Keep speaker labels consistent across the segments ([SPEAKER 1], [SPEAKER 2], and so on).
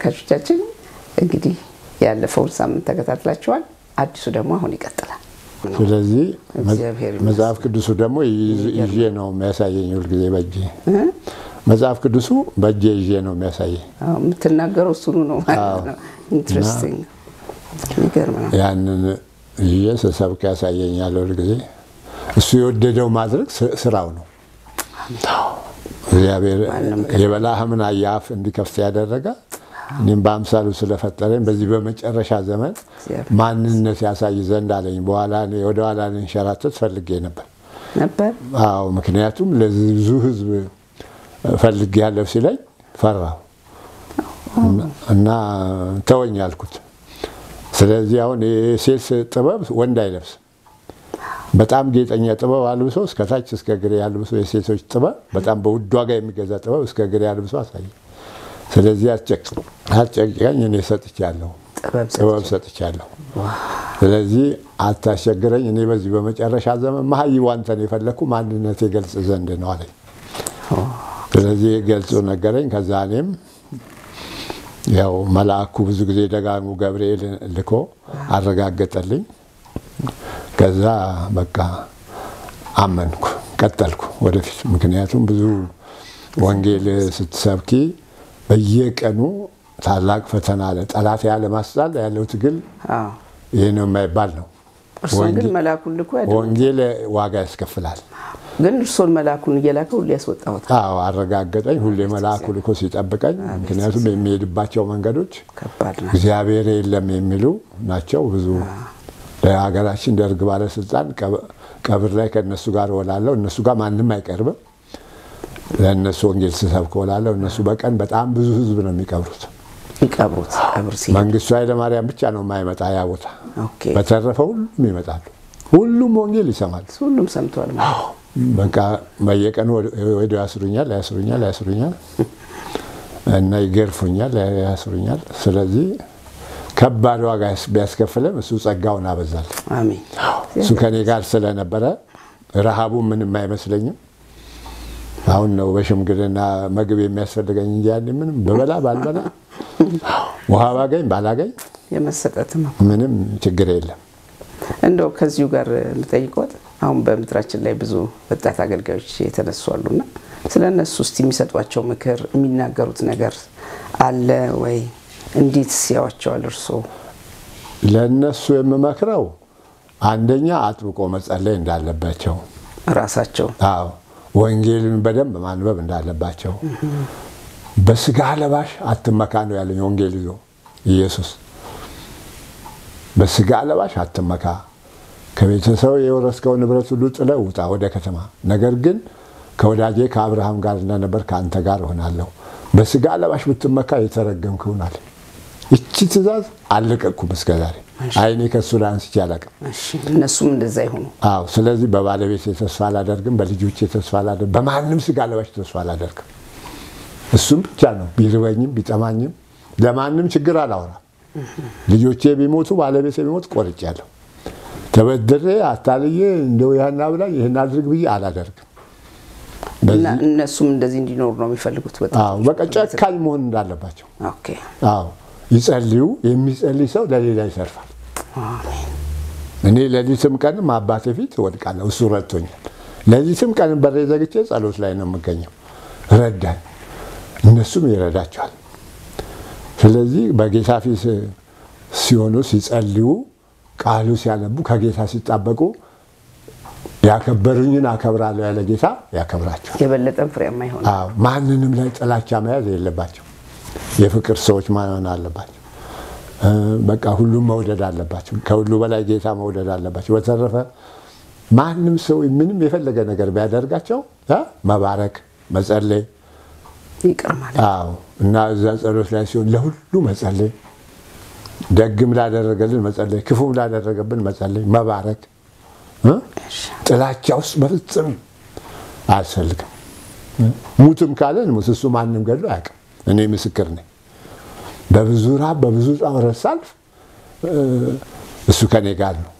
[SPEAKER 1] ተመልካቾቻችን እንግዲህ ያለፈውን ሳምንት ተከታትላችኋል። አዲሱ ደግሞ አሁን ይቀጥላል።
[SPEAKER 2] ስለዚህ መጽሐፍ ቅዱሱ ደግሞ ይዤ ነው የሚያሳየኝ ሁልጊዜ በእጄ መጽሐፍ ቅዱሱ በእጄ ይዤ ነው የሚያሳየኝ።
[SPEAKER 1] የምትናገረው እሱኑ ነው ማለት ነው። Interesting የሚገርም ነው።
[SPEAKER 2] ያንን ይዤ ስሰብክ ያሳየኛል ሁልጊዜ። እሱ የወደደው ማድረግ ስራው ነው። እግዚአብሔር የበላህምን አፍ እንዲከፍት ያደረገ እኔም በአምሳሉ ስለፈጠረኝ በዚህ በመጨረሻ ዘመን ማንነት ያሳይ ዘንድ አለኝ። በኋላ እኔ ወደ ኋላ ልንሸራተት ፈልጌ ነበር።
[SPEAKER 1] ነበር
[SPEAKER 2] አዎ ምክንያቱም ለብዙ ሕዝብ ፈልጌ ያለው ሲለኝ ፈራሁ እና ተወኝ አልኩት። ስለዚህ አሁን የሴት ጥበብ ወንድ አይለብስም። በጣም ጌጠኛ ጥበብ አልብሶ እስከታች እስከ እግሬ አልብሶ የሴቶች ጥበብ በጣም በውድ ዋጋ የሚገዛ ጥበብ እስከ እግሬ አልብሶ አሳየ። ስለዚህ አትጨቅጭቀኝ፣ እኔ ሰጥቻለሁ፣
[SPEAKER 1] ጥበብ
[SPEAKER 2] ሰጥቻለሁ። ስለዚህ አታስቸግረኝ፣ እኔ በዚህ በመጨረሻ ዘመን መሀይብ አንተን የፈለግኩ ማንነት የገልጽ ዘንድ ነው አለኝ። ስለዚህ ገልጹ ነገረኝ። ከዛ እኔም ያው መልአኩ ብዙ ጊዜ ደጋግሞ ገብርኤል ልኮ አረጋገጠልኝ። ከዛ በቃ አመንኩ፣ ቀጠልኩ ወደፊት። ምክንያቱም ብዙ ወንጌል ስትሰብኪ በየቀኑ ታላቅ ፈተና አለ። ጠላት ያለ ማስጣል ያለው ትግል
[SPEAKER 1] አዎ።
[SPEAKER 2] ይህ ነው የማይባል ነው።
[SPEAKER 1] እርሶን ግን መላኩን ልኮ
[SPEAKER 2] ወንጌል ዋጋ ያስከፍላል።
[SPEAKER 1] ግን እርሶን መላኩን እየላከ ሁሉ ያስወጣሁታል።
[SPEAKER 2] አዎ አረጋገጠኝ። ሁሌ መልአኩ ልኮ ሲጠብቀኝ፣ ምክንያቱም የሚሄድባቸው መንገዶች እግዚአብሔር የለም የሚሉ ናቸው። ብዙ ለሀገራችን ደርግ ባለስልጣን ቀብ- ቀብር ላይ ከእነሱ ጋር እውላለሁ። እነሱ ጋር ማንም አይቀርብም። ለእነሱ ወንጌል ስሰብክ እውላለሁ። እነሱ በቀን በጣም ብዙ ህዝብ ነው የሚቀብሩት።
[SPEAKER 1] ይቀብሩት ቀብር ሲ
[SPEAKER 2] መንግስቱ ኃይለማርያም ብቻ ነው የማይመጣ ያ ቦታ። በተረፈ ሁሉም ይመጣሉ። ሁሉም ወንጌል ይሰማል።
[SPEAKER 1] ሁሉም ሰምቷል
[SPEAKER 2] በቃ በየቀኑ ወደ ያስሩኛል ያስሩኛል ያስሩኛል እና ይገርፉኛል ያስሩኛል። ስለዚህ ከባድ ዋጋ ቢያስከፍልም እሱ ጸጋውን አበዛል።
[SPEAKER 1] አሜን።
[SPEAKER 2] እሱ ከኔ ጋር ስለነበረ ረሃቡ ምንም አይመስለኝም። አሁን ነው በሽምግልና ምግብ የሚያስፈልገኝ እንጂ ያኔ ምንም በበላ ባልበላ ውሃ ባገኝ ባላገኝ
[SPEAKER 1] የመሰጠት ነው።
[SPEAKER 2] ምንም ችግር የለም።
[SPEAKER 1] እንደው ከዚሁ ጋር ልጠይቆት አሁን በምድራችን ላይ ብዙ ወጣት አገልጋዮች የተነሱ አሉና ስለ እነሱ ውስጥ የሚሰጧቸው ምክር የሚናገሩት ነገር አለ ወይ? እንዴት ሲያዋቸዋል እርስዎ?
[SPEAKER 2] ለእነሱ የምመክረው አንደኛ አጥብቆ መጸለይ እንዳለባቸው
[SPEAKER 1] ራሳቸው
[SPEAKER 2] አዎ ወንጌልን በደንብ ማንበብ እንዳለባቸው። በስጋ ለባሽ አትመካ ነው ያለኝ ወንጌል ይዞ ኢየሱስ። በስጋ ለባሽ አትመካ፣ ከቤተሰብ የወረስከው ንብረት ሁሉ ጥለህ ውጣ ወደ ከተማ፣ ነገር ግን ከወዳጄ ከአብርሃም ጋር እንደነበር ከአንተ ጋር እሆናለሁ። በስጋ ለባሽ ብትመካ የተረገምክ ይሆናል። ይቺ ትእዛዝ አልለቀቅኩም እስከ አይኔ ከሱ ላይ አንስቼ አላቅም።
[SPEAKER 1] እሺ፣ እነሱም እንደዛ ይሆኑ።
[SPEAKER 2] አዎ ስለዚህ በባለቤት ተስፋ አላደርግም፣ በልጆቼ ተስፋ አላደርግም፣ በማንም ስጋ ለባሽ ተስፋ አላደርግም። እሱም ብቻ ነው። ቢርበኝም ቢጠማኝም ለማንም ችግር አላወራም። ልጆቼ ቢሞቱ ባለቤት ቢሞት ቆርጫለሁ። ተበድሬ አታልዬ እንደው ያን አብላኝ ይህን አድርግ ብዬ አላደርግም።
[SPEAKER 1] እነሱም እንደዚህ እንዲኖሩ ነው የሚፈልጉት።
[SPEAKER 2] በቃ ጨካኝ መሆን እንዳለባቸው።
[SPEAKER 1] Okay።
[SPEAKER 2] አዎ ይጸልዩ። የሚጸልይ ሰው ለሌላ ይሰርፋል። እኔ ሌሊትም ቀንም አባቴ ፊት እወድቃለሁ። እሱ ረድቶኛል። ሌሊትም ቀንም በሬ ዘግቼ ጸሎት ላይ ነው የምገኘው። ረዳኝ፣ እነሱም ይረዳቸዋል። ስለዚህ በጌታ ፊት ሲሆኑ ሲጸልዩ፣ ቃሉ ሲያነቡ፣ ከጌታ ሲጣበቁ ያከበሩኝን አከብራለሁ ያለ ጌታ ያከብራቸዋል።
[SPEAKER 1] የበለጠም ፍሬያማ ይሆናል።
[SPEAKER 2] አዎ ማንንም ላይ ጥላቻ መያዝ የለባቸው። የፍቅር ሰዎች መሆን አለባቸው። በቃ ሁሉም መውደድ አለባቸው። ከሁሉ በላይ ጌታ መውደድ አለባቸው። በተረፈ ማንም ሰው ምንም የፈለገ ነገር ቢያደርጋቸው እ መባረክ፣ መጸለይ አዎ እና እዛ ጸሎት ላይ ሲሆን ለሁሉ መጸለይ፣ ደግም ላደረገልን መጸለይ፣ ክፉም ላደረገብን መጸለይ፣ መባረክ ጥላቻ ውስጥ በፍጹም አያስፈልግም። ሙትም ካለን ሙት፣ እሱ ማንም ገድሎ አያውቅም። እኔ ምስክር ነኝ። በብዙ ራብ በብዙ ጣውረት ሳልፍ እሱ ከኔ ጋር ነው።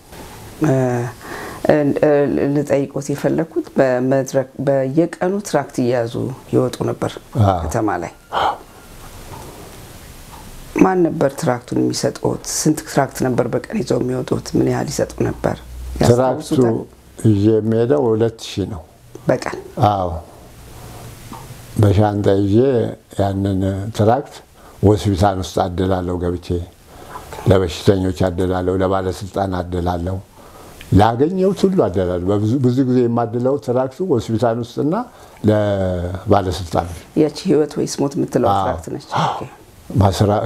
[SPEAKER 1] ልጠይቆት የፈለግኩት በመድረክ በየቀኑ tract እየያዙ ይወጡ ነበር ከተማ ላይ ማን ነበር tract ኡን የሚሰጡት? ስንት tract ነበር በቀን ይዘው የሚወጡት? ምን ያህል ይሰጡ ነበር? tract
[SPEAKER 2] ኡ የሚሄደው ሁለት ሺህ ነው።
[SPEAKER 1] በቀን
[SPEAKER 2] አዎ በሻንጣ ይዤ ያንን tract ሆስፒታል ውስጥ አደላለሁ። ገብቼ ለበሽተኞች አደላለሁ፣ ለባለስልጣን አደላለሁ፣ ላገኘሁት ሁሉ አደላለሁ። ብዙ ጊዜ የማድለው ትራክቱ ሆስፒታል ውስጥና ለባለስልጣኖች
[SPEAKER 1] ያቺ ህይወት ወይስ ሞት የምትለው ትራክት ነች።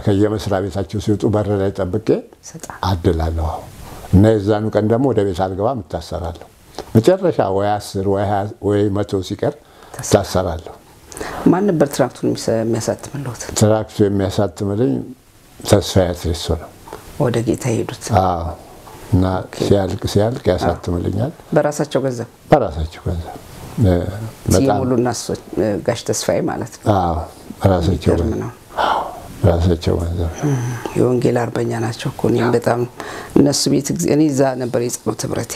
[SPEAKER 2] ከየመስሪያ ቤታቸው ሲወጡ በር ላይ ጠብቄ አድላለሁ እና የዛኑ ቀን ደግሞ ወደ ቤት አልገባም፣ እታሰራለሁ። መጨረሻ ወይ አስር ወይ መቶ ሲቀር እታሰራለሁ።
[SPEAKER 1] ማን ነበር ትራክቱን የሚያሳትምልዎት?
[SPEAKER 2] ትራክቱ የሚያሳትምልኝ ተስፋዬ አትሬሶ ነው።
[SPEAKER 1] ወደ ጌታ የሄዱት?
[SPEAKER 2] አዎ። እና ሲያልቅ ሲያልቅ ያሳትምልኛል።
[SPEAKER 1] በራሳቸው ገንዘብ?
[SPEAKER 2] በራሳቸው ገንዘብ።
[SPEAKER 1] ሙሉና ጋሽ ተስፋዬ ማለት ነው።
[SPEAKER 2] ገንዘብ።
[SPEAKER 1] ነው።
[SPEAKER 2] በራሳቸው ገንዘብ።
[SPEAKER 1] የወንጌል አርበኛ ናቸው እኮ እኔም በጣም እነሱ ቤት እኔ እዛ ነበር የጸሎት ህብረቴ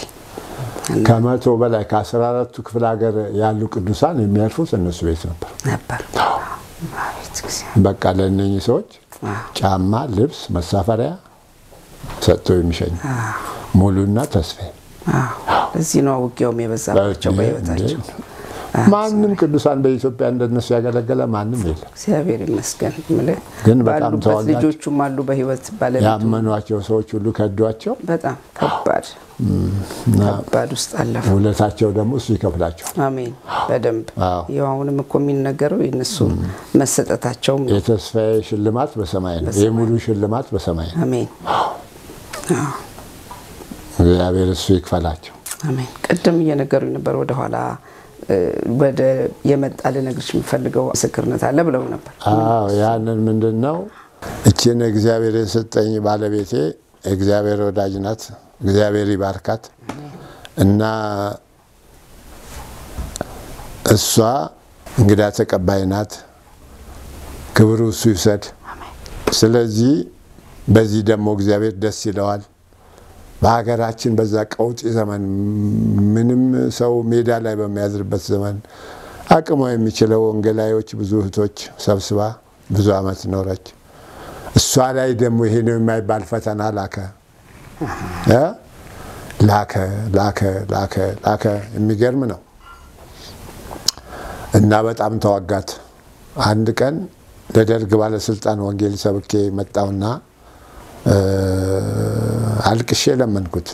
[SPEAKER 2] ከመቶ በላይ ከአስራ አራቱ ክፍለ ሀገር ያሉ ቅዱሳን የሚያልፉት እነሱ ቤት ነበር። በቃ ለእነኚህ ሰዎች ጫማ፣ ልብስ፣ መሳፈሪያ ሰጥቶ የሚሸኝ ሙሉና ተስፋዬ።
[SPEAKER 1] እዚህ ነው ውጊያውም የበዛባቸው በህይወታቸው።
[SPEAKER 2] ማንም ቅዱሳን በኢትዮጵያ እንደነሱ ያገለገለ ማንም የለም።
[SPEAKER 1] እግዚአብሔር ይመስገን።
[SPEAKER 2] ግን በጣም ተዋጋች።
[SPEAKER 1] ልጆቹም አሉ በህይወት ባለቤቱ
[SPEAKER 2] ያመኗቸው ሰዎች ሁሉ ከዷቸው
[SPEAKER 1] በጣም ከባድ ከባድ ውስጥ አለፉ።
[SPEAKER 2] ውለታቸው ደግሞ እሱ ይከፍላቸው።
[SPEAKER 1] አሜን። በደንብ ይኸው አሁንም እኮ የሚነገረው የእነሱ መሰጠታቸውም ነው።
[SPEAKER 2] የተስፋዬ ሽልማት በሰማይ ነው። የሙሉ ሽልማት በሰማይ ነው።
[SPEAKER 1] አሜን
[SPEAKER 2] እግዚአብሔር እሱ ይክፈላቸው።
[SPEAKER 1] አሜን። ቅድም እየነገሩኝ ነበር ወደኋላ ወደ የመጣ ልነግርሽ የምፈልገው ምስክርነት አለ ብለው ነበር።
[SPEAKER 2] አዎ ያንን ምንድን ነው እችን እግዚአብሔር የሰጠኝ ባለቤቴ እግዚአብሔር ወዳጅ ናት። እግዚአብሔር ይባርካት እና እሷ እንግዳ ተቀባይ ናት። ክብሩ እሱ ይውሰድ። ስለዚህ በዚህ ደግሞ እግዚአብሔር ደስ ይለዋል። በሀገራችን በዛ ቀውጢ ዘመን ምንም ሰው ሜዳ ላይ በሚያዝርበት ዘመን አቅሟ የሚችለው ወንጌላዮች ብዙ እህቶች ሰብስባ ብዙ ዓመት ኖረች። እሷ ላይ ደግሞ ይሄ ነው የማይባል ፈተና ላከ ላከ ላከ ላከ ላከ የሚገርም ነው እና በጣም ተዋጋት። አንድ ቀን ለደርግ ባለስልጣን ወንጌል ሰብኬ መጣውና አልቅሼ ለመንኩት።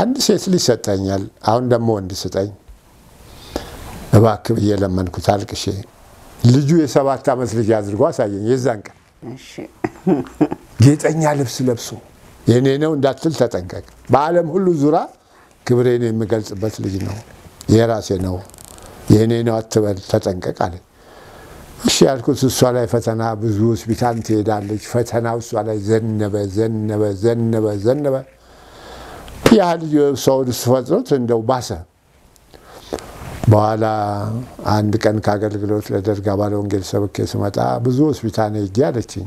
[SPEAKER 2] አንድ ሴት ልጅ ሰጠኛል፣ አሁን ደግሞ ወንድ ስጠኝ እባክህ ብዬ ለመንኩት አልቅሼ። ልጁ የሰባት ዓመት ልጅ አድርጎ አሳየኝ። የዛን ቀን ጌጠኛ ልብስ ለብሶ የኔ ነው እንዳትል ተጠንቀቅ፣ በዓለም ሁሉ ዙራ ክብሬን የምገልጽበት ልጅ ነው፣ የራሴ ነው፣ የእኔ ነው አትበል፣ ተጠንቀቅ አለ። እሺ ያልኩት እሷ ላይ ፈተና ብዙ ሆስፒታል ትሄዳለች። ፈተናው እሷ ላይ ዘነበ ዘነበ ዘነበ ዘነበ። ያ ልጅ ሰው ፈጥሮት እንደው ባሰ። በኋላ አንድ ቀን ከአገልግሎት ለደርግ አባለ ወንጌል ሰብኬ ስመጣ ብዙ ሆስፒታል ሄጄ አለችኝ።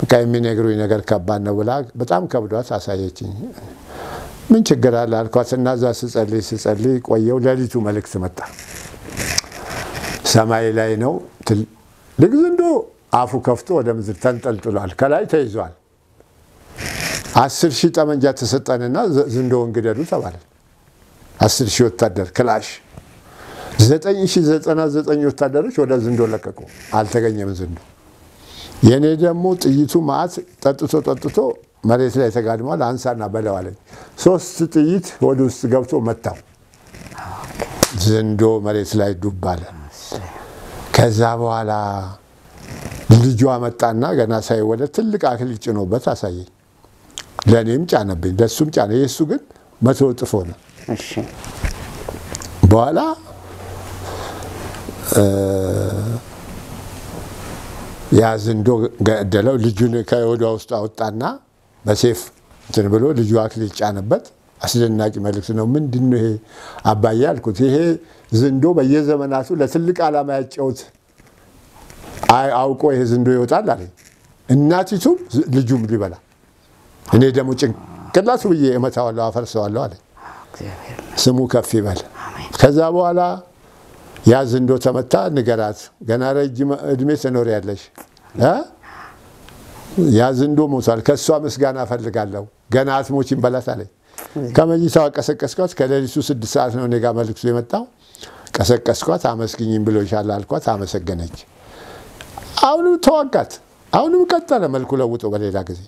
[SPEAKER 2] በቃ የሚነግሩኝ ነገር ከባድ ነው ብላ በጣም ከብዷት አሳየችኝ። ምን ችግር አለ አልኳት እና እዛ ስጸልይ ስጸልይ ቆየው። ሌሊቱ መልእክት መጣ። ሰማይ ላይ ነው ትልቅ ዝንዶ አፉ ከፍቶ ወደ ምድር ተንጠልጥሏል። ከላይ ተይዟል። አስር ሺህ ጠመንጃ ተሰጠንና ዝንዶውን ግደሉ ተባለ። አስር ሺህ ወታደር ክላሽ ዘጠኝ ሺህ ዘጠና ዘጠኝ ወታደሮች ወደ ዝንዶ ለቀቁ። አልተገኘም ዝንዶ። የእኔ ደግሞ ጥይቱ መዓት ጠጥቶ ጠጥቶ መሬት ላይ ተጋድሟል። አንሳና በለው አለኝ። ሶስት ጥይት ወደ ውስጥ ገብቶ መታው። ዝንዶ መሬት ላይ ዱብ አለ። ከዛ በኋላ ልጇ መጣና ገና ሳይወለድ ትልቅ አክሊል ጭኖበት አሳየኝ። ለእኔም ጫነብኝ፣ ለእሱም ጫነ። የእሱ ግን መቶ እጥፍ ሆነ።
[SPEAKER 1] እሺ
[SPEAKER 2] በኋላ ያ ዝንዶ ገደለው። ልጁን ከወዷ ውስጥ አወጣና በሴፍ እንትን ብሎ ልጁ አክሊል ጫነበት። አስደናቂ መልእክት ነው። ምንድን ነው ይሄ አባዬ አልኩት። ይሄ ዝንዶ በየዘመናቱ ለትልቅ ዓላማ ያጨውት አውቆ ይሄ ዝንዶ ይወጣል አለኝ። እናቲቱም ልጁም ሊበላ እኔ ደግሞ ጭንቅላቱ ብዬ እመታዋለሁ፣ አፈርሰዋለሁ አለኝ። ስሙ ከፍ ይበል። ከዛ በኋላ ያ ዝንዶ ተመታ። ንገራት ገና ረጅም እድሜ ትኖሪያለሽ ያ ዝንዶ ሞቷል። ከእሷ ምስጋና እፈልጋለሁ። ገና አትሞቺም በላት አለኝ። ከመኝታዋ ቀሰቀስኳት። ከሌሊቱ ስድስት ሰዓት ነው እኔ ጋ መልዕክቱ የመጣው። ቀሰቀስኳት። አመስግኝም ብሎሻል አልኳት። አመሰገነች። አሁንም ተዋጋት። አሁንም ቀጠለ መልኩ ለውጦ በሌላ ጊዜ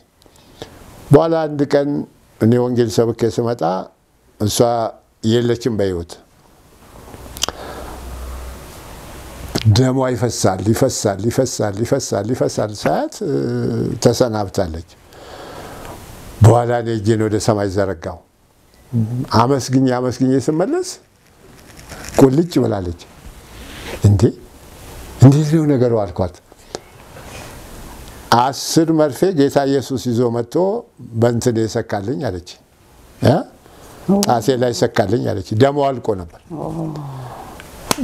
[SPEAKER 2] በኋላ አንድ ቀን እኔ ወንጌል ሰብኬ ስመጣ እሷ የለችም በሕይወት ደሟ ይፈሳል ይፈሳል ይፈሳል ይፈሳል ይፈሳል። ሳያት ተሰናብታለች። በኋላ እኔ እጄን ወደ ሰማይ ዘረጋው። አመስግኜ አመስግኜ ስመለስ ቁልጭ ብላለች። እንዴ እንዴት ነው ነገሩ አልኳት። አስር መርፌ ጌታ ኢየሱስ ይዞ መጥቶ በእንትን የሰካልኝ አለች። ጣሴ ላይ ሰካልኝ አለች። ደሞ አልቆ ነበር።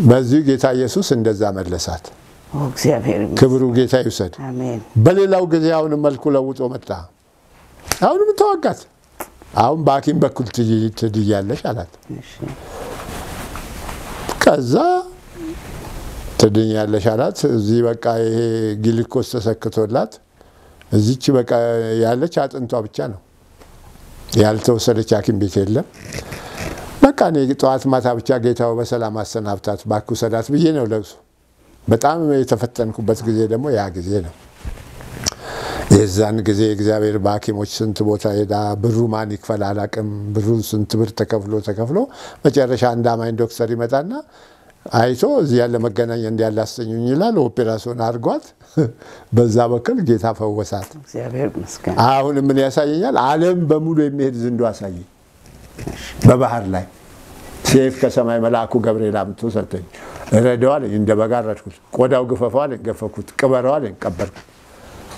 [SPEAKER 2] በዚሁ ጌታ ኢየሱስ እንደዛ መለሳት። ክብሩ ጌታ ይውሰድ። በሌላው ጊዜ አሁንም መልኩ ለውጦ መጣ። አሁንም ተዋጋት። አሁን በሐኪም በኩል ትድያለሽ አላት። ከዛ ትድኛለሽ አላት። እዚህ በቃ ይሄ ግሊኮስ ተሰክቶላት እዚች በቃ ያለች አጥንቷ ብቻ ነው ያልተወሰደች ሐኪም ቤት የለም። በቃ እኔ ጠዋት ማታ ብቻ ጌታው በሰላም አሰናብታት ባኩ ሰዳት ብዬ ነው ለቅሶ። በጣም የተፈተንኩበት ጊዜ ደግሞ ያ ጊዜ ነው። የዛን ጊዜ እግዚአብሔር በሐኪሞች ስንት ቦታ ሄዳ ብሩ ማን ይክፈል አላቅም። ብሩ ስንት ብር ተከፍሎ ተከፍሎ መጨረሻ አንድ አማኝ ዶክተር ይመጣና አይቶ እዚህ ያለ መገናኛ እንዲያለ አስተኙኝ ይላል። ኦፔራሲዮን አድርጓት በዛ በኩል ጌታ ፈወሳት። አሁን ምን ያሳየኛል? ዓለም በሙሉ የሚሄድ ዝንዶ አሳየኝ። በባህር ላይ ሴፍ ከሰማይ መልአኩ ገብርኤል አምጥቶ ሰጠኝ። አለኝ። እንደ በጋ ረድኩት። ቆዳው ግፈፈው አለኝ። ገፈኩት። ቅበረው አለኝ። ቀበርኩት።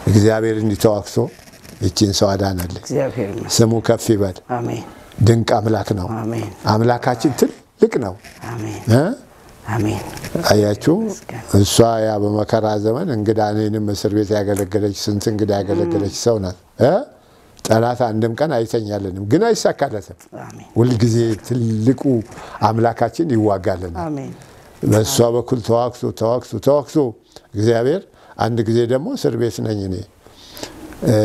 [SPEAKER 2] እግዚአብሔር እንዲተዋክሶ ይቺን ሰው አዳነልኝ። ስሙ ከፍ ይበል። ድንቅ አምላክ ነው። አምላካችን ትልቅ ነው። አያችሁ? እሷ ያ በመከራ ዘመን እንግዳ እኔንም እስር ቤት ያገለገለች ስንት እንግዳ ያገለገለች ሰው ናት። እ? ጠላት አንድም ቀን አይተኛልንም፣ ግን አይሳካለትም። ሁልጊዜ ትልቁ አምላካችን ይዋጋልናል። በእሷ በኩል ተዋክቶ ተዋክቶ ተዋክቶ እግዚአብሔር አንድ ጊዜ ደግሞ እስር ቤት ነኝ እኔ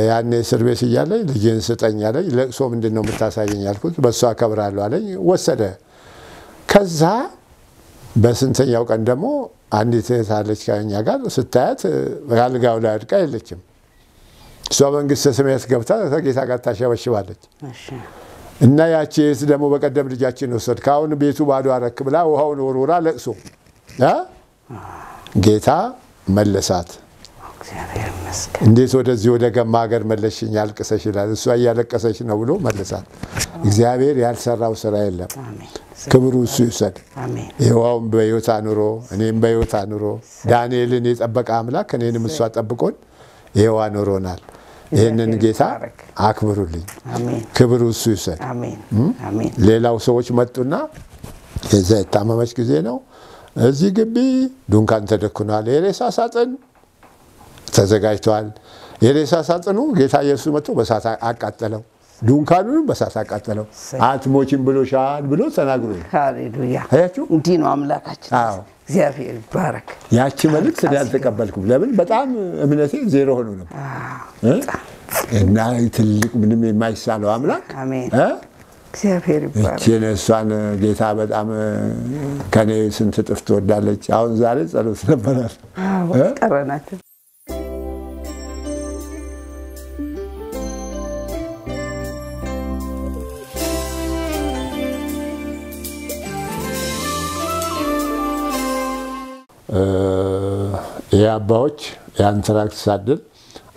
[SPEAKER 2] ያኔ እስር ቤት እያለኝ ልጅን ስጠኝ አለኝ። ለቅሶ ምንድን ነው የምታሳየኝ አልኩት። በእሷ አከብራለሁ አለኝ። ወሰደ። ከዛ በስንተኛው ቀን ደግሞ አንዲት እህት አለች ከኛ ጋር ስታያት አልጋው ላይ አድቃ የለችም። እሷ መንግስተ ሰማያት ገብታ ከጌታ ጋር ታሸበሽባለች። እና ያቺ እህት ደግሞ በቀደም ልጃችን ወሰድ ከአሁን ቤቱ ባዶ አረክ ብላ ውሃውን ወርውራ ለቅሶ እ ጌታ መለሳት። እንዴት ወደዚህ ወደ ገማ ሀገር መለሽኝ አልቅሰሽ ይላል። እሷ እያለቀሰች ነው ብሎ መለሳት። እግዚአብሔር ያልሰራው ስራ የለም። ክብሩ እሱ ይውሰድ። ይኸዋውም በሕይወት አኑሮ እኔም በሕይወት አኑሮ ዳንኤልን የጠበቀ አምላክ እኔንም እሷ ጠብቆን ይኸው አኑሮናል። ይህንን ጌታ አክብሩልኝ። ክብሩ እሱ ይውሰድ። ሌላው ሰዎች መጡና የዛ የታመመች ጊዜ ነው። እዚህ ግቢ ዱንካን ተደኩኗል። የሬሳ ሳጥን ተዘጋጅተዋል። የሬሳ ሳጥኑ ጌታ ኢየሱስ መጥቶ በሳት አቃጠለው። ዱንካኑንም በሳት አቃጠለው። አትሞችም ብሎሻል ብሎ ተናግሮ
[SPEAKER 1] ሃሌሉያ።
[SPEAKER 2] አያችሁ።
[SPEAKER 1] እንዲህ ነው አምላካችን። እግዚአብሔር ይባረክ።
[SPEAKER 2] ያቺ መልእክት እኔ አልተቀበልኩም። ለምን? በጣም እምነቴ ዜሮ ሆኖ ነበር እ? እና ትልቅ ምንም የማይሳለው አምላክ?
[SPEAKER 1] እግዚአብሔር ይባረክ።
[SPEAKER 2] እችን እሷን ጌታ በጣም ከኔ ስንት እጥፍ ትወዳለች። አሁን ዛሬ ጸሎት ነበራል።?
[SPEAKER 1] ቀረናቸው
[SPEAKER 2] የአባዎች የአንትራክስ ሳድል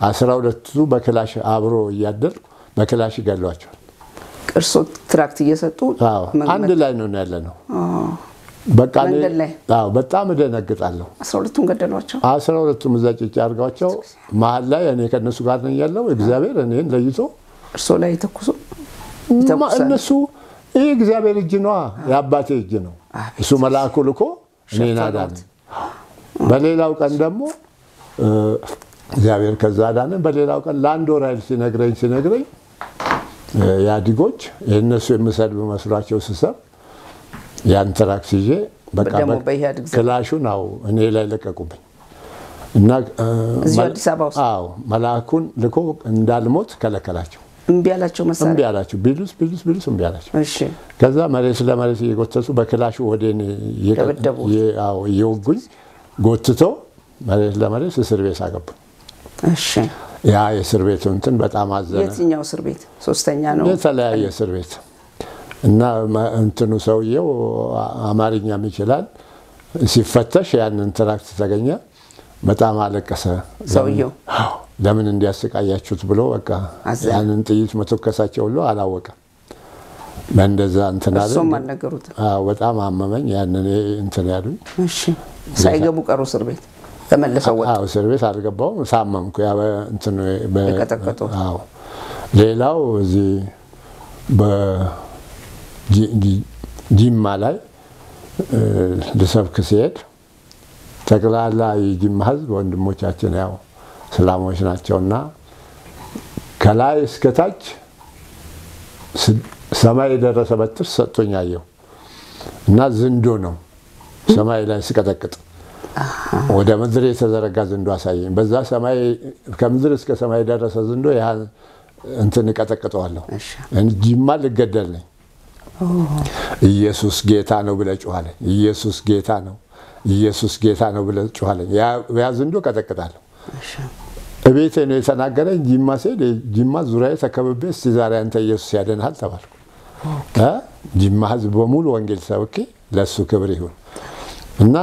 [SPEAKER 2] አስራ ሁለቱ በክላሽ አብሮ እያደር በክላሽ ይገሏቸዋል።
[SPEAKER 1] ቅርሶ ትራክት እየሰጡ
[SPEAKER 2] አንድ ላይ ነው ያለ ነው። በቃ በጣም እደነግጣለሁ።
[SPEAKER 1] አስራ ሁለቱን ገደሏቸው።
[SPEAKER 2] አስራ ሁለቱም እዛ ጭጭ አድርጓቸው መሀል ላይ እኔ ከእነሱ ጋር ነኝ ያለው እግዚአብሔር እኔን ለይቶ
[SPEAKER 1] እርሶ ላይ ይተኩሳል።
[SPEAKER 2] እነሱ ይህ እግዚአብሔር እጅ ነዋ፣ የአባቴ እጅ ነው። እሱ መልአኩ ልኮ እኔን አዳነኝ። በሌላው ቀን ደግሞ እግዚአብሔር ከዛ አዳነን። በሌላው ቀን ለአንድ ወር ያህል ሲነግረኝ ሲነግረኝ የአዲጎች የእነሱ የምሰልብ መስሏቸው ስሰብ ያን ትራክስ ይዤ ክላሹን አዎ እኔ ላይ ለቀቁብኝ። እና መልአኩን ልኮ እንዳልሞት ከለከላቸው።
[SPEAKER 1] እምቢ
[SPEAKER 2] እምቢ
[SPEAKER 1] መሳሪያ
[SPEAKER 2] አላቸው። ቢሉስ ቢሉስ ቢሉስ እምቢ አላቸው።
[SPEAKER 1] እሺ
[SPEAKER 2] ከዛ መሬት ለመሬት እየጎተቱ በክላሹ ወዴን እየወጉኝ ጎትተው መሬት ለመሬት እስር ቤት አገቡኝ።
[SPEAKER 1] እሺ
[SPEAKER 2] ያ የእስር ቤቱ እንትን በጣም አዘነ።
[SPEAKER 1] የትኛው እስር ቤት ሶስተኛ ነው
[SPEAKER 2] የተለያየ እስር ቤት እና እንትኑ ሰውየው አማርኛም ይችላል። ሲፈተሽ ያንን ትራክት ተገኘ። በጣም አለቀሰ።
[SPEAKER 1] ሰውየው?
[SPEAKER 2] ለምን እንዲያሰቃያችሁት ብሎ በቃ ያንን ጥይት መተኮሳቸው ሁሉ አላወቀም። በእንደዛ እንትን አለ።
[SPEAKER 1] እሱም አልነገሩትም
[SPEAKER 2] አዎ፣ በጣም አመመኝ። ያንን እንትን ያሉኝ
[SPEAKER 1] እሺ ሳይገቡ ቀሩ እስር ቤት ተመልሰው ወጡ።
[SPEAKER 2] እስር ቤት አልገባውም። ሳመምኩ። አዎ። ሌላው እዚህ በጂማ ላይ ልሰብክ ሲሄድ ጠቅላላ የጂማ ሕዝብ ወንድሞቻችን ያው እስላሞች ናቸውና ከላይ እስከታች ስ- ሰማይ የደረሰ በትር ሰጥቶኝ አየሁ። እና ዝንዶ ነው ሰማይ ላይ ስቀጠቅጥ ወደ ምድር የተዘረጋ ዘንዶ አሳየኝ። በዛ ሰማይ ከምድር እስከ ሰማይ የደረሰ ዘንዶ ያ እንትን እቀጠቅጠዋለሁ።
[SPEAKER 1] እሺ
[SPEAKER 2] ጂማ ልገደል ነኝ። ኢየሱስ ጌታ ነው ብለህ ጩኋለኝ። ኢየሱስ ጌታ ነው፣ ኢየሱስ ጌታ ነው ብለህ ጩኋለኝ። ያ ዘንዶ ቀጠቅጣለሁ።
[SPEAKER 1] እሺ
[SPEAKER 2] እቤቴ ነው የተናገረኝ። ጂማ ስሄድ ጂማ ዙሪያ ተከብቤ እስቲ ዛሬ አንተ ኢየሱስ ያድንሃል ተባልኩ። ጂማ ህዝብ በሙሉ ወንጌል ሰብኬ ለእሱ ክብር ይሁን እና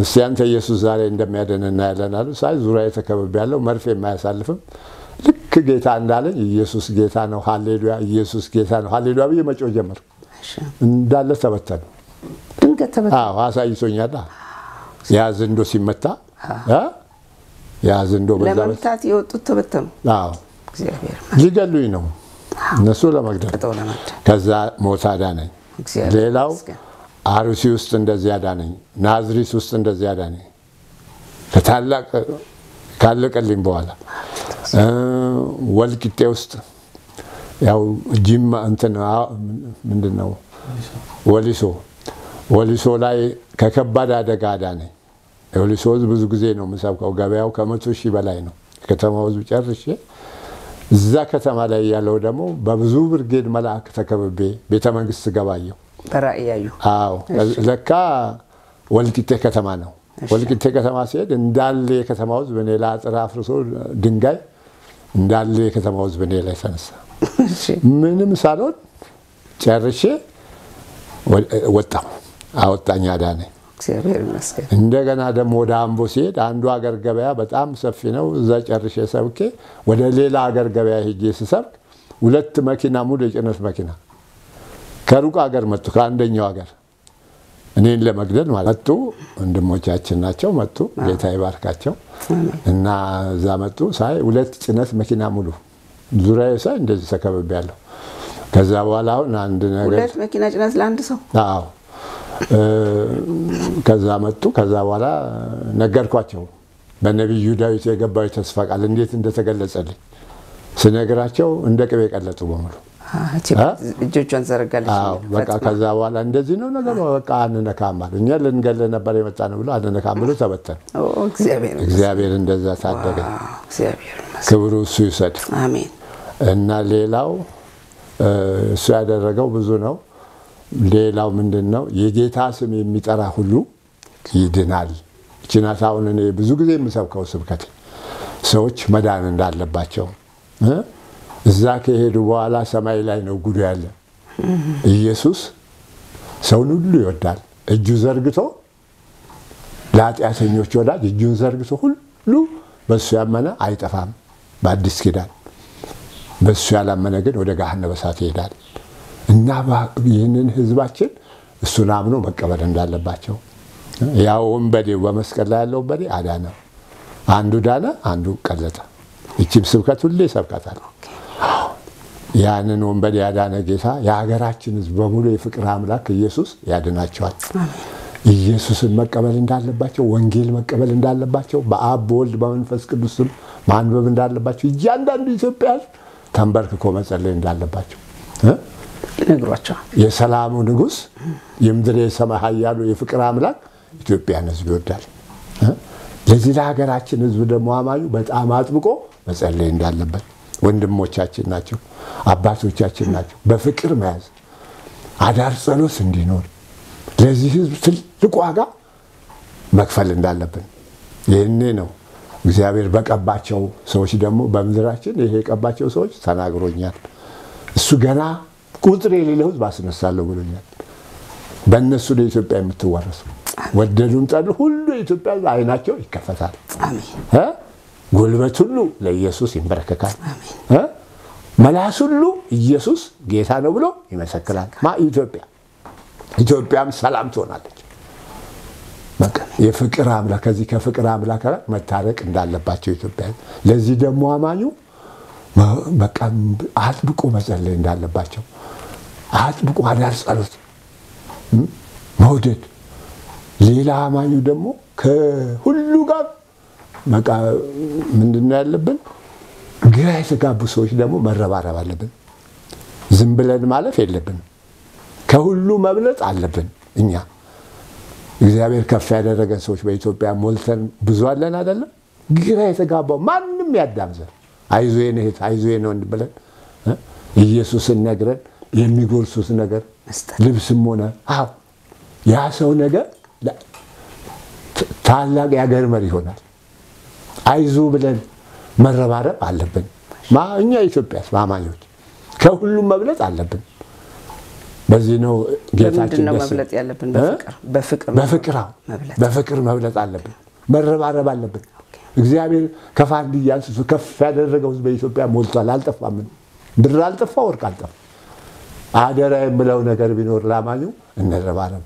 [SPEAKER 2] እስቲ አንተ ኢየሱስ ዛሬ እንደሚያድን እናያለን አሉ። ሳይ ዙሪያ ተከብቤ ያለው መርፌ የማያሳልፍም። ልክ ጌታ እንዳለኝ ኢየሱስ ጌታ ነው፣ ሃሌሉያ፣ ኢየሱስ ጌታ ነው፣ ሃሌሉያ ብዬ መጮህ ጀመርኩ። እንዳለ ተበተኑ። አዎ አሳይቶኛል። ያ ዘንዶ ሲመታ እ ያ ዘንዶ
[SPEAKER 1] ለመምታት የወጡት ተበተኑ?
[SPEAKER 2] አዎ። ሊገሉኝ ነው። እነሱ ለመግደል። ከዛ ሞት አዳነኝ። ሌላው አሩሲ ውስጥ እንደዚህ አዳነኝ። ናዝሪት ውስጥ እንደዚህ አዳነኝ። ከታላቅ ካለቀልኝ በኋላ ወልቂጤ ውስጥ ያው ጂማ እንትን ምንድን ነው ወሊሶ ወሊሶ ላይ ከከባድ አደጋ አዳነኝ። የወሊሶ ህዝብ ብዙ ጊዜ ነው የምሰብከው። ገበያው ከመቶ ሺህ በላይ ነው። የከተማው ህዝብ ጨርሼ እዛ ከተማ ላይ ያለው ደግሞ በብዙ ብርጌድ መልአክ ተከብቤ ቤተ መንግስት ገባየሁ።
[SPEAKER 1] በራእይ ያዩ
[SPEAKER 2] አዎ ለካ ወልቂጤ ከተማ ነው። ወልቂጤ ከተማ ሲሄድ እንዳለ የከተማ ህዝብ እኔ ላይ አጥር አፍርሶ ድንጋይ እንዳለ የከተማ ህዝብ እኔ ላይ ተነሳ። ምንም ሳልሆን ጨርሼ ወጣሁ። አወጣኝ፣
[SPEAKER 1] ይመስገን።
[SPEAKER 2] እንደገና ደግሞ ወደ አምቦ ሲሄድ አንዱ ሀገር ገበያ በጣም ሰፊ ነው። እዛ ጨርሼ ሰብኬ ወደ ሌላ ሀገር ገበያ ሄጄ ስሰብክ ሁለት መኪና ሙሉ የጭነት መኪና ከሩቅ ሀገር መጡ። ከአንደኛው ሀገር እኔን ለመግደል ማለት መጡ። ወንድሞቻችን ናቸው መጡ። ጌታ ይባርካቸው እና እዛ መጡ። ሳይ ሁለት ጭነት መኪና ሙሉ ዙሪያ ሳይ እንደዚህ ተከብቤያለሁ። ከዛ በኋላ አሁን አንድ ነገር
[SPEAKER 1] ሁለት መኪና ጭነት ለአንድ ሰው
[SPEAKER 2] አዎ ከዛ መጡ። ከዛ በኋላ ነገርኳቸው በነቢዩ ዳዊት የገባው የተስፋ ቃል እንዴት እንደተገለጸልኝ ስነግራቸው እንደ ቅቤ ቀለጡ በሙሉ።
[SPEAKER 1] እጆቿን ዘረጋለች።
[SPEAKER 2] አዎ በቃ ከዛ በኋላ እንደዚህ ነው ነገሩ፣ በቃ አንነካም አሉ። እኛ ልንገል ነበር የመጣ ነው ብሎ አንነካም ብሎ ተበተኑ።
[SPEAKER 1] ኦ፣ እግዚአብሔር
[SPEAKER 2] እንደዛ ታደገ። ክብሩ እሱ ይውሰድ።
[SPEAKER 1] አሜን።
[SPEAKER 2] እና ሌላው እሱ ያደረገው ብዙ ነው። ሌላው ምንድን ነው? የጌታ ስም የሚጠራ ሁሉ ይድናል። ችናት አሁን እኔ ብዙ ጊዜ የምሰብከው ስብከት ሰዎች መዳን እንዳለባቸው እዛ ከሄዱ በኋላ ሰማይ ላይ ነው ጉዱ ያለ። ኢየሱስ ሰውን ሁሉ ይወዳል። እጁ ዘርግቶ ለኃጢአተኞች ወዳጅ እጁን ዘርግቶ ሁሉ በእሱ ያመነ አይጠፋም በአዲስ ኪዳን በእሱ ያላመነ ግን ወደ ገሃነመ እሳት ይሄዳል እና ይህንን ህዝባችን እሱን አምኖ መቀበል እንዳለባቸው ያ ወንበዴው በመስቀል ላይ ያለው ወንበዴ አዳነ። አንዱ ዳነ፣ አንዱ ቀለጠ። ይቺም ስብከት ሁሌ ይሰብካታል። ያንን ወንበዴ ያዳነ ጌታ የሀገራችን ህዝብ በሙሉ የፍቅር አምላክ ኢየሱስ ያድናቸዋል። ኢየሱስን መቀበል እንዳለባቸው፣ ወንጌል መቀበል እንዳለባቸው፣ በአብ በወልድ በመንፈስ ቅዱስ ስም ማንበብ እንዳለባቸው እያንዳንዱ ኢትዮጵያ ተንበርክኮ መጸለይ እንዳለባቸው እ
[SPEAKER 1] ይነግሯቸዋል።
[SPEAKER 2] የሰላሙ ንጉሥ የምድር የሰማይ ኃያሉ የፍቅር አምላክ ኢትዮጵያን ህዝብ ይወዳል ለዚህ ለሀገራችን ህዝብ ደግሞ አማኙ በጣም አጥብቆ መጸለይ እንዳለበት ወንድሞቻችን ናቸው፣ አባቶቻችን ናቸው። በፍቅር መያዝ አዳር ጸሎት እንዲኖር ለዚህ ህዝብ ትልቅ ዋጋ መክፈል እንዳለብን ይህኔ ነው እግዚአብሔር በቀባቸው ሰዎች ደግሞ በምድራችን ይሄ የቀባቸው ሰዎች ተናግሮኛል። እሱ ገና ቁጥር የሌለው ህዝብ አስነሳለሁ ብሎኛል። በእነሱ ለኢትዮጵያ የምትወረሱ ወደዱም ጠሉ ሁሉ የኢትዮጵያ ህዝብ አይናቸው ይከፈታል።? ጉልበት ሁሉ ለኢየሱስ ይንበረከካል።? መላስ ሁሉ ኢየሱስ ጌታ ነው ብሎ ይመሰክራል። ማ ኢትዮጵያ ኢትዮጵያም ሰላም ትሆናለች። በቃ የፍቅር አምላክ ከዚህ ከፍቅር አምላክ መታረቅ እንዳለባቸው ኢትዮጵያ ለዚህ ደግሞ አማኙ በቃ አጥብቆ መጸለይ እንዳለባቸው አጥብቆ አዳር ጸሎት መውደድ ሌላ አማኙ ደግሞ ከሁሉ ጋር በቃ ምንድን ነው ያለብን? ግራ የተጋቡ ሰዎች ደግሞ መረባረብ አለብን። ዝም ብለን ማለፍ የለብንም። ከሁሉ መብለጥ አለብን። እኛ እግዚአብሔር ከፍ ያደረገን ሰዎች በኢትዮጵያ ሞልተን ብዙ አለን አይደለም። ግራ የተጋባው ማንም ያዳምዘን አይዞ የኔ እህት አይዞ የኔ ወንድ ብለን? ኢየሱስን ነግረን የሚጎርሱት ነገር ልብስም ሆነ አዎ ያ ሰው ነገር ታላቅ የሀገር መሪ ይሆናል። አይዞ ብለን መረባረብ አለብን። እኛ ኢትዮጵያ አማኞች ከሁሉም መብለጥ አለብን። በዚህ ነው ጌታችን?
[SPEAKER 1] በፍቅር በፍቅር መብለጥ
[SPEAKER 2] አለብን። መረባረብ አለብን። እግዚአብሔር ከፋንድያ አንስቶ ከፍ ያደረገው በኢትዮጵያ ሞልቷል። አልጠፋም። ብር አልጠፋ፣ ወርቅ አልጠፋ። አደራ የምለው ነገር ቢኖር ላማኙ እንረባረብ።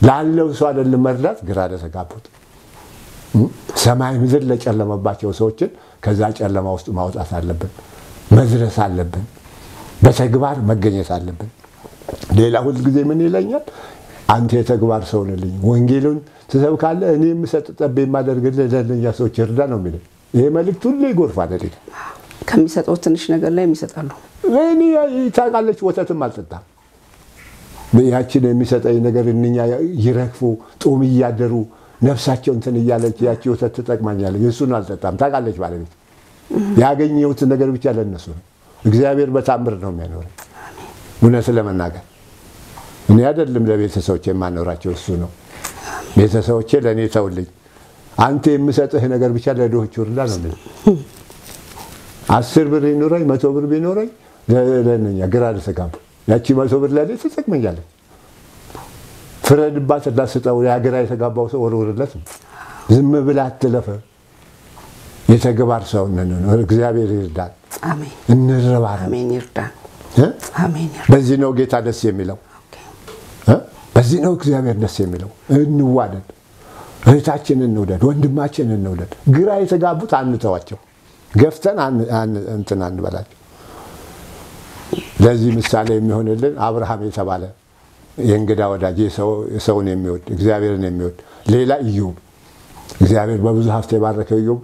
[SPEAKER 2] ላለው ሰው አይደለም መርዳት፣ ግራ ለተጋቡት ሰማይ ምድር ለጨለመባቸው ሰዎችን ከዛ ጨለማ ውስጥ ማውጣት አለብን። መድረስ አለብን። በተግባር መገኘት አለብን። ሌላ ሁልጊዜ ምን ይለኛል? አንተ የተግባር ሰው ነልኝ፣ ወንጌሉን ትሰብካለህ፣ እኔ የምሰጥ ጠብ የማደርግልህ ለእነኛ ሰዎች እርዳ ነው የሚለኝ። ይሄ መልእክት ሁሉ ይጎርፋል። እኔ
[SPEAKER 1] ከሚሰጠው ትንሽ ነገር ላይ የሚሰጣሉ።
[SPEAKER 2] እኔ ታውቃለች፣ ወተትም አልጠጣም። ያችን የሚሰጠኝ ነገር እነኛ ይረግፉ ጦም እያደሩ ነፍሳቸው እንትን እያለች ያቺ ወተት ትጠቅማኛለች። እሱን አልጠጣም። ታውቃለች ባለቤት ያገኘሁትን ነገር ብቻ ለእነሱ ነው። እግዚአብሔር በታምር ነው የሚያኖረኝ። እውነት ለመናገር እኔ አይደለም ለቤተሰቦቼ የማኖራቸው እሱ ነው። ቤተሰቦቼ ለእኔ ተውልኝ። አንተ የምሰጥህ ነገር ብቻ ለድሆች እርዳ ነው አስር ብር ይኖረኝ መቶ ብር ቢኖረኝ ለእነኛ ግራ ለተጋቡ ያቺ መቶ ብር ለእኔ ትጠቅመኛለች። ፍረድባት ስጠው። የግራ የተጋባው ሰው ወርውርለት ዝም ብላ አትለፈ። የተግባር ሰው እግዚአብሔር ይርዳል። እንረባረብ። በዚህ ነው ጌታ ደስ የሚለው? በዚህ ነው እግዚአብሔር ደስ የሚለው። እንዋደድ፣ እህታችንን እንውደድ፣ ወንድማችንን እንውደድ። ግራ የተጋቡት አንተዋቸው፣ ገፍተን እንትን አንበላቸው። ለዚህ ምሳሌ የሚሆንልን አብርሃም የተባለ የእንግዳ ወዳጅ የሰውን የሚወድ እግዚአብሔርን የሚወድ ሌላ ኢዮብ እግዚአብሔር በብዙ ሀብት የባረከው ኢዮብ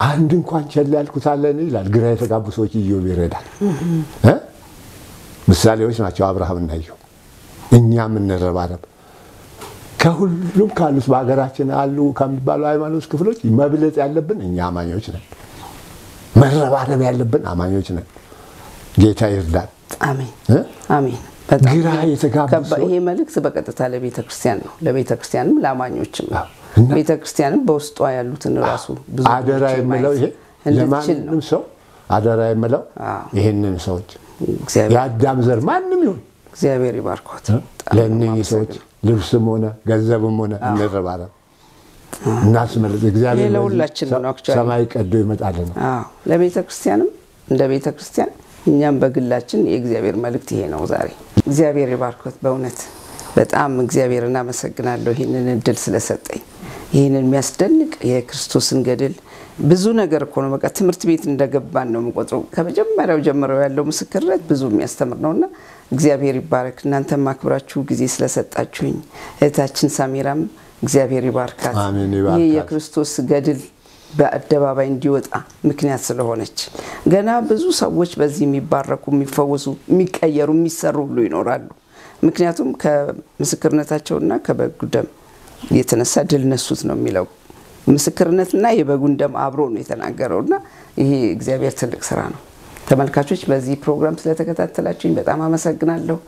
[SPEAKER 2] አንድ እንኳን ቸል ያልኩት አለን ይላል። ግራ የተጋቡ ሰዎች ኢዮብ ይረዳል እ? ምሳሌዎች ናቸው አብርሃምና ኢዮብ። እኛም እንረባረብ። ከሁሉም ካሉት በሀገራችን አሉ ከሚባሉ ሃይማኖት ክፍሎች መብለጥ ያለብን እኛ አማኞች ነን። መረባረብ ያለብን አማኞች ነን። ጌታ ይርዳል።
[SPEAKER 1] አሜን
[SPEAKER 2] ግራ ሰዎች
[SPEAKER 1] ይሄ መልእክት በቀጥታ ለቤተ ክርስቲያን ነው። ለቤተ ክርስቲያንም ለአማኞችም ነው። ቤተ ክርስቲያንም በውስጧ ያሉትን ራሱ ብዙ
[SPEAKER 2] አደራ የምለው ይሄ ለማንም ሰው አደራ የምለው ይህንን ሰዎች
[SPEAKER 1] እግዚአብሔር
[SPEAKER 2] የአዳም ዘር ማንም ይሁን
[SPEAKER 1] እግዚአብህ ይባርኮት።
[SPEAKER 2] ለእነኚህ ሰዎች ልብስም ሆነ ገንዘብም ሆነ እንረባረብ፣ እናስመልጥ። እግዚአብሔር
[SPEAKER 1] ለሁላችን
[SPEAKER 2] ሰማይ ቀዶ ይመጣልን።
[SPEAKER 1] ለቤተ ክርስቲያንም እንደ ቤተ ክርስቲያን እኛም በግላችን የእግዚአብሔር መልእክት ይሄ ነው ዛሬ። እግዚአብሔር ይባርኮት። በእውነት በጣም እግዚአብሔር እናመሰግናለሁ ይህንን እድል ስለሰጠኝ ይህንን የሚያስደንቅ የክርስቶስን ገድል ብዙ ነገር እኮ ነው። በቃ ትምህርት ቤት እንደገባን ነው የምቆጥረው። ከመጀመሪያው ጀምረው ያለው ምስክርነት ብዙ የሚያስተምር ነውና እግዚአብሔር ይባረክ። እናንተም አክብራችሁ ጊዜ ስለሰጣችሁኝ እህታችን ሳሚራም እግዚአብሔር ይባርካት። ይህ የክርስቶስ ገድል በአደባባይ እንዲወጣ ምክንያት ስለሆነች ገና ብዙ ሰዎች በዚህ የሚባረኩ፣ የሚፈወሱ፣ የሚቀየሩ፣ የሚሰሩ ሁሉ ይኖራሉ። ምክንያቱም ከምስክርነታቸውና ከበጉ ደም የተነሳ ድል ነሱት ነው የሚለው ምስክርነትና የበጉን ደም አብሮ ነው የተናገረው እና ይሄ እግዚአብሔር ትልቅ ስራ ነው። ተመልካቾች በዚህ ፕሮግራም ስለተከታተላችሁኝ በጣም አመሰግናለሁ።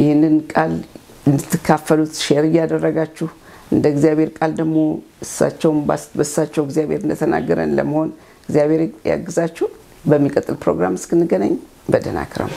[SPEAKER 1] ይህንን ቃል እንድትካፈሉት share እያደረጋችሁ እንደ እግዚአብሔር ቃል ደግሞ እሳቸውን በሳቸው እግዚአብሔር እንደተናገረን ለመሆን እግዚአብሔር ያግዛችሁ። በሚቀጥል ፕሮግራም እስክንገናኝ በደህና ክረሙ።